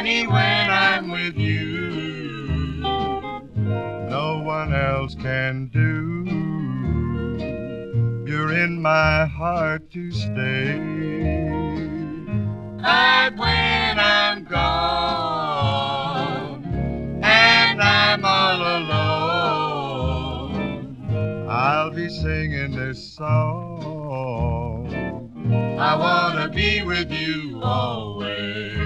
shiny when I'm with you. No one else can do. You're in my heart to stay. But when I'm gone and I'm all alone, I'll be singing this song. I wanna be with you always.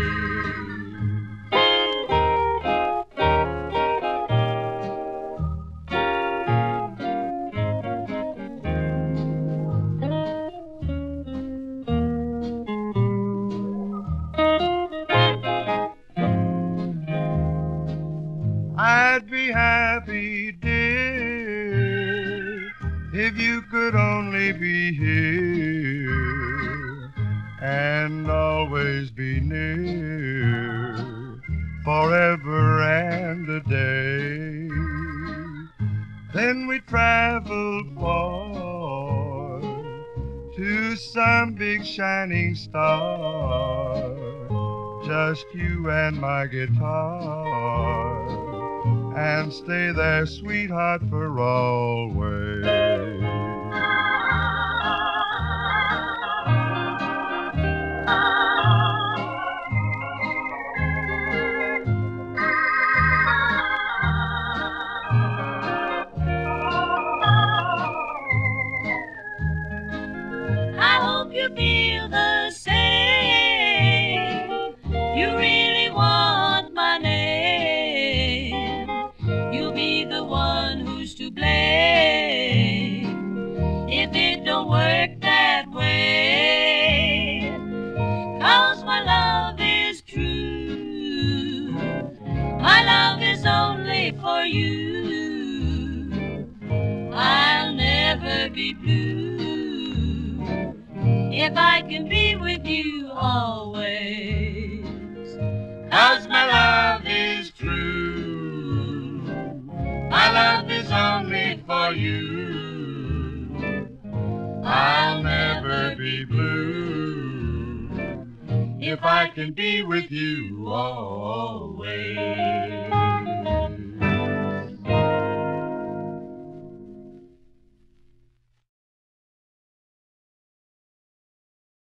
I'd be happy, dear, if you could only be here and always be near, forever and a day. Then we travel far to some big shining star, just you and my guitar and stay there, sweetheart, for always. You. I'll never be blue if I can be with you always. Cause my love is true. My love is only for you. I'll never be blue if I can be with you always.